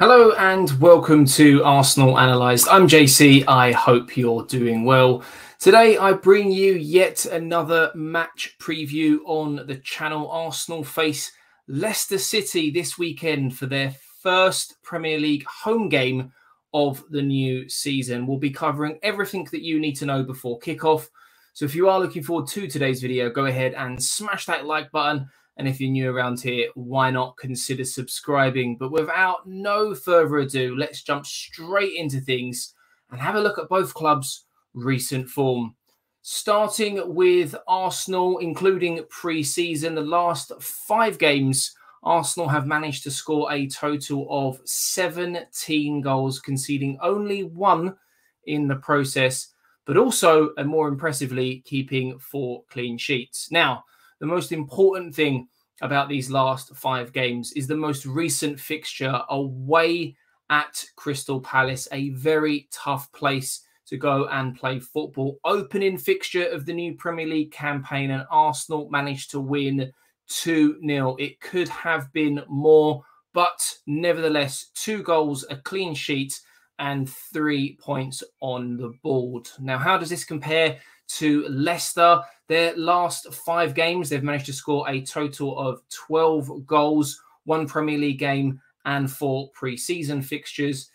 Hello and welcome to Arsenal Analysed. I'm JC. I hope you're doing well. Today I bring you yet another match preview on the channel. Arsenal face Leicester City this weekend for their first Premier League home game of the new season. We'll be covering everything that you need to know before kickoff. So if you are looking forward to today's video, go ahead and smash that like button and if you're new around here, why not consider subscribing? But without no further ado, let's jump straight into things and have a look at both clubs' recent form. Starting with Arsenal, including pre season, the last five games, Arsenal have managed to score a total of 17 goals, conceding only one in the process, but also, and more impressively, keeping four clean sheets. Now, the most important thing about these last five games is the most recent fixture away at Crystal Palace, a very tough place to go and play football. Opening fixture of the new Premier League campaign, and Arsenal managed to win 2 0. It could have been more, but nevertheless, two goals, a clean sheet, and three points on the board. Now, how does this compare to Leicester. Their last five games, they've managed to score a total of 12 goals, one Premier League game, and four pre season fixtures,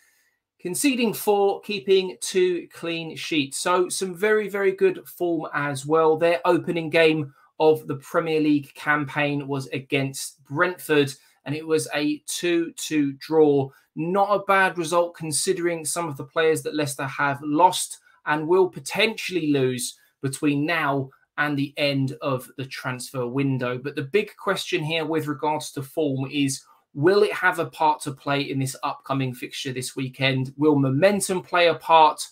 conceding four, keeping two clean sheets. So, some very, very good form as well. Their opening game of the Premier League campaign was against Brentford, and it was a 2 2 draw. Not a bad result considering some of the players that Leicester have lost and will potentially lose between now and the end of the transfer window. But the big question here with regards to form is will it have a part to play in this upcoming fixture this weekend? Will momentum play a part?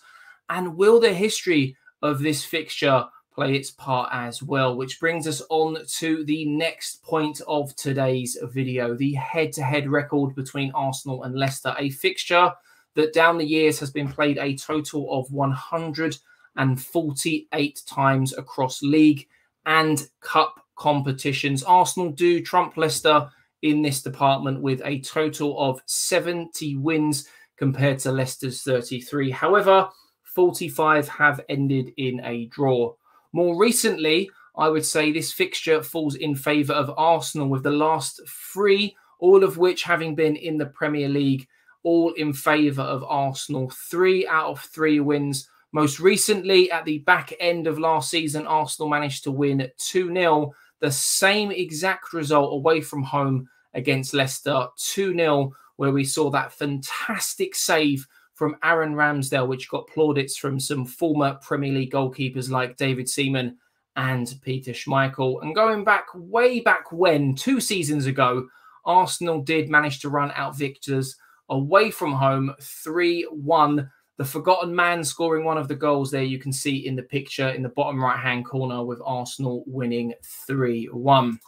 And will the history of this fixture play its part as well? Which brings us on to the next point of today's video the head to head record between Arsenal and Leicester, a fixture that down the years has been played a total of 100 and 48 times across league and cup competitions. Arsenal do trump Leicester in this department with a total of 70 wins compared to Leicester's 33. However, 45 have ended in a draw. More recently, I would say this fixture falls in favour of Arsenal with the last three, all of which having been in the Premier League, all in favour of Arsenal. Three out of three wins most recently, at the back end of last season, Arsenal managed to win 2 0, the same exact result away from home against Leicester 2 0, where we saw that fantastic save from Aaron Ramsdale, which got plaudits from some former Premier League goalkeepers like David Seaman and Peter Schmeichel. And going back way back when, two seasons ago, Arsenal did manage to run out victors away from home 3 1 the forgotten man scoring one of the goals there you can see in the picture in the bottom right hand corner with Arsenal winning 3 1.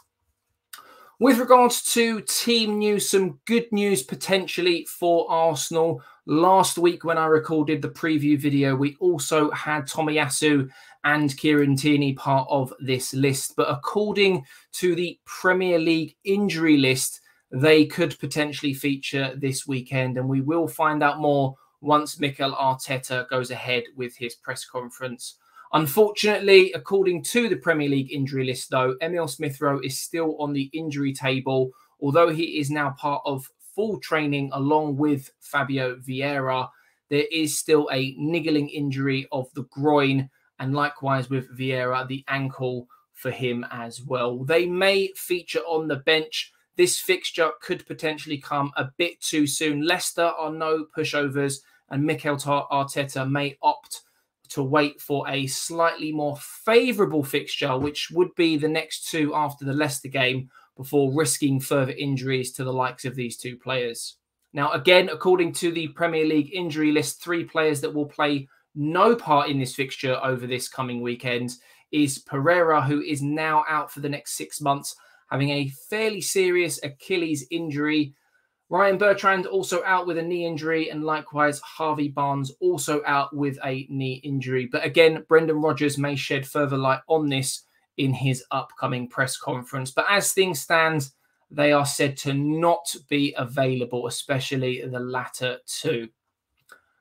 With regards to team news, some good news potentially for Arsenal. Last week, when I recorded the preview video, we also had Tomiyasu and Kieran Tierney part of this list. But according to the Premier League injury list, they could potentially feature this weekend, and we will find out more once Mikel Arteta goes ahead with his press conference. Unfortunately, according to the Premier League injury list, though, Emil Smith Rowe is still on the injury table, although he is now part of full training along with Fabio Vieira. There is still a niggling injury of the groin, and likewise with Vieira, the ankle for him as well. They may feature on the bench. This fixture could potentially come a bit too soon. Leicester are no pushovers and Mikel Arteta may opt to wait for a slightly more favourable fixture, which would be the next two after the Leicester game, before risking further injuries to the likes of these two players. Now, again, according to the Premier League injury list, three players that will play no part in this fixture over this coming weekend is Pereira, who is now out for the next six months, having a fairly serious Achilles injury. Ryan Bertrand also out with a knee injury, and likewise Harvey Barnes also out with a knee injury. But again, Brendan Rodgers may shed further light on this in his upcoming press conference. But as things stand, they are said to not be available, especially the latter two.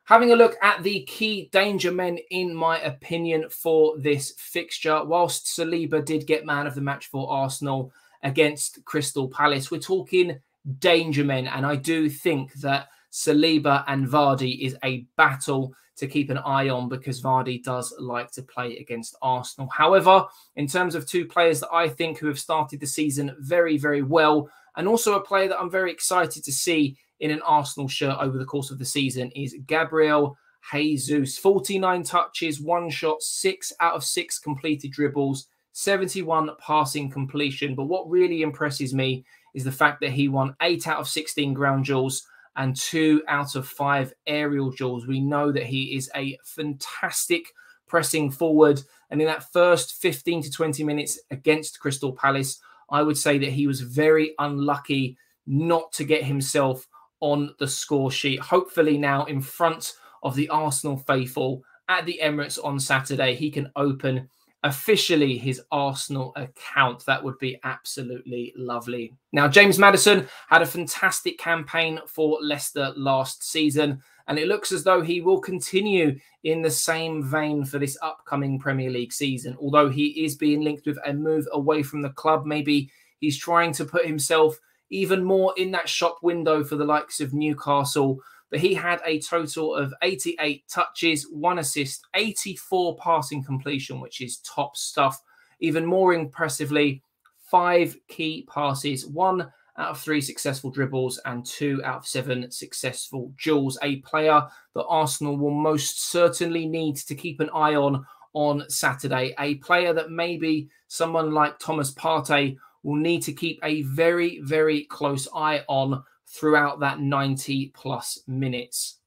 Having a look at the key danger men, in my opinion, for this fixture, whilst Saliba did get man of the match for Arsenal against Crystal Palace, we're talking danger men, and I do think that Saliba and Vardy is a battle to keep an eye on because Vardy does like to play against Arsenal. However, in terms of two players that I think who have started the season very, very well, and also a player that I'm very excited to see in an Arsenal shirt over the course of the season is Gabriel Jesus. 49 touches, one shot, six out of six completed dribbles, 71 passing completion. But what really impresses me is the fact that he won eight out of 16 ground duels and two out of five aerial duels. We know that he is a fantastic pressing forward. And in that first 15 to 20 minutes against Crystal Palace, I would say that he was very unlucky not to get himself on the score sheet. Hopefully, now in front of the Arsenal faithful at the Emirates on Saturday, he can open officially his Arsenal account. That would be absolutely lovely. Now, James Maddison had a fantastic campaign for Leicester last season, and it looks as though he will continue in the same vein for this upcoming Premier League season. Although he is being linked with a move away from the club, maybe he's trying to put himself even more in that shop window for the likes of Newcastle but he had a total of 88 touches, one assist, 84 passing completion, which is top stuff. Even more impressively, five key passes, one out of three successful dribbles and two out of seven successful duels. A player that Arsenal will most certainly need to keep an eye on on Saturday. A player that maybe someone like Thomas Partey will need to keep a very, very close eye on throughout that 90 plus minutes.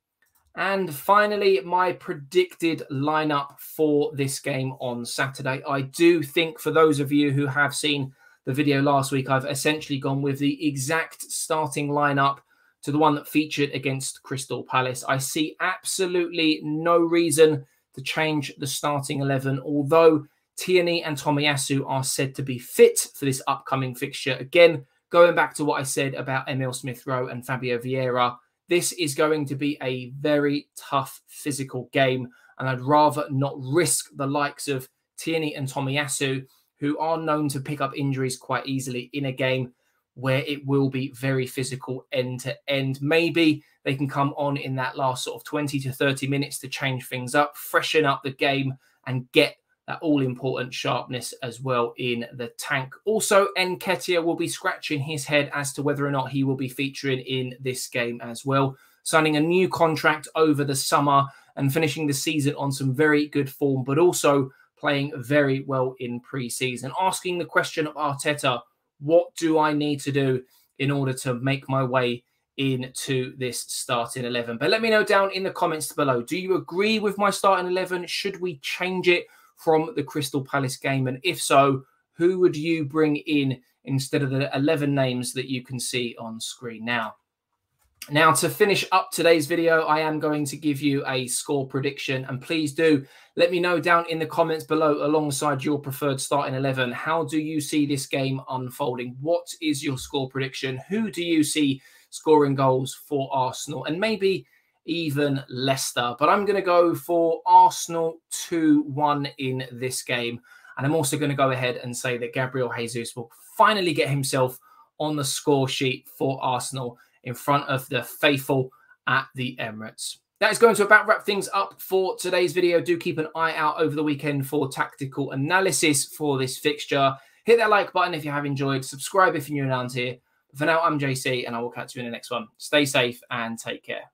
And finally, my predicted lineup for this game on Saturday. I do think for those of you who have seen the video last week, I've essentially gone with the exact starting lineup to the one that featured against Crystal Palace. I see absolutely no reason to change the starting 11, although Tierney and Tomiyasu are said to be fit for this upcoming fixture. Again, going back to what I said about Emil Smith Rowe and Fabio Vieira, this is going to be a very tough physical game. And I'd rather not risk the likes of Tierney and Tomiyasu, who are known to pick up injuries quite easily in a game where it will be very physical end to end. Maybe they can come on in that last sort of 20 to 30 minutes to change things up, freshen up the game, and get that all important sharpness as well in the tank. Also, Nketiah will be scratching his head as to whether or not he will be featuring in this game as well. Signing a new contract over the summer and finishing the season on some very good form, but also playing very well in pre season. Asking the question of Arteta, what do I need to do in order to make my way into this starting 11? But let me know down in the comments below. Do you agree with my starting 11? Should we change it? From the Crystal Palace game? And if so, who would you bring in instead of the 11 names that you can see on screen now? Now, to finish up today's video, I am going to give you a score prediction. And please do let me know down in the comments below, alongside your preferred starting 11, how do you see this game unfolding? What is your score prediction? Who do you see scoring goals for Arsenal? And maybe even Leicester. But I'm going to go for Arsenal 2 1 in this game. And I'm also going to go ahead and say that Gabriel Jesus will finally get himself on the score sheet for Arsenal in front of the faithful at the Emirates. That is going to about wrap things up for today's video. Do keep an eye out over the weekend for tactical analysis for this fixture. Hit that like button if you have enjoyed. Subscribe if you're new around here. For now, I'm JC, and I will catch you in the next one. Stay safe and take care.